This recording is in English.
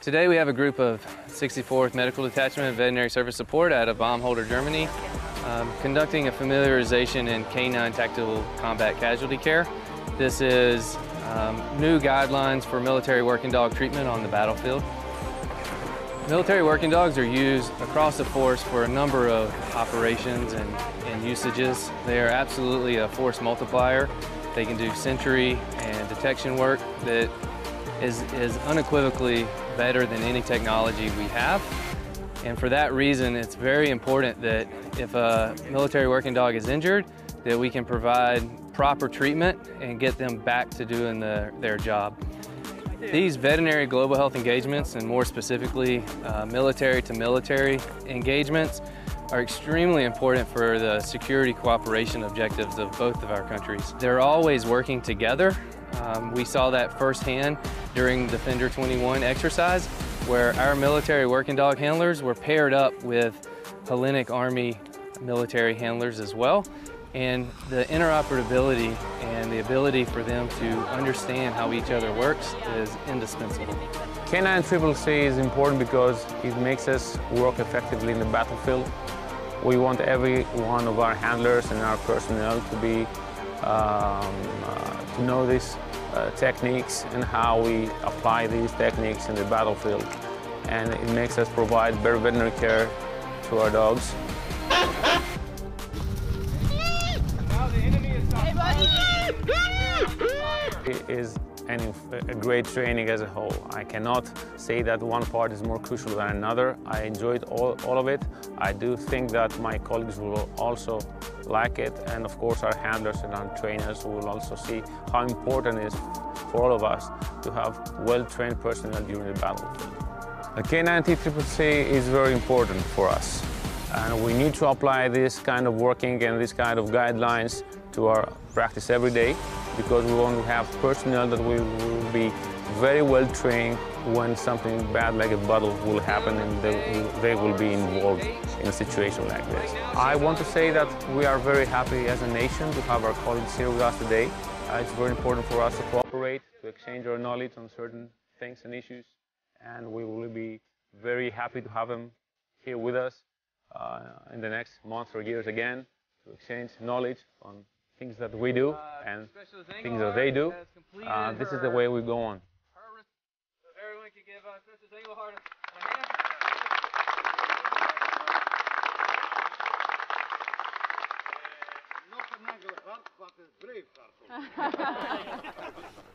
Today we have a group of 64th Medical Detachment and Veterinary Service Support out of Baumholder, Germany, um, conducting a familiarization in canine tactical combat casualty care. This is um, new guidelines for military working dog treatment on the battlefield. Military working dogs are used across the force for a number of operations and, and usages. They are absolutely a force multiplier. They can do sentry and detection work that is, is unequivocally better than any technology we have. And for that reason, it's very important that if a military working dog is injured, that we can provide proper treatment and get them back to doing the, their job. These veterinary global health engagements, and more specifically uh, military to military engagements, are extremely important for the security cooperation objectives of both of our countries. They're always working together. Um, we saw that firsthand during the Defender 21 exercise, where our military working dog handlers were paired up with Hellenic Army military handlers as well. And the interoperability and the ability for them to understand how each other works is indispensable. Canine Triple C is important because it makes us work effectively in the battlefield. We want every one of our handlers and our personnel to be um, uh, to know these uh, techniques and how we apply these techniques in the battlefield. And it makes us provide better veterinary care to our dogs. It is and a great training as a whole. I cannot say that one part is more crucial than another. I enjoyed all, all of it. I do think that my colleagues will also like it and of course our handlers and our trainers will also see how important it is for all of us to have well-trained personnel during the battlefield. The K9T is very important for us and we need to apply this kind of working and this kind of guidelines to our practice every day because we want to have personnel that will, will be very well trained when something bad like a battle will happen and they, will be involved in a situation like this. I want to say that we are very happy as a nation to have our colleagues here with us today. Uh, it's very important for us to cooperate, to exchange our knowledge on certain things and issues, and we will be very happy to have them here with us uh, in the next months or years again to exchange knowledge on things that we do and things that they do. Uh, this is the way we go on.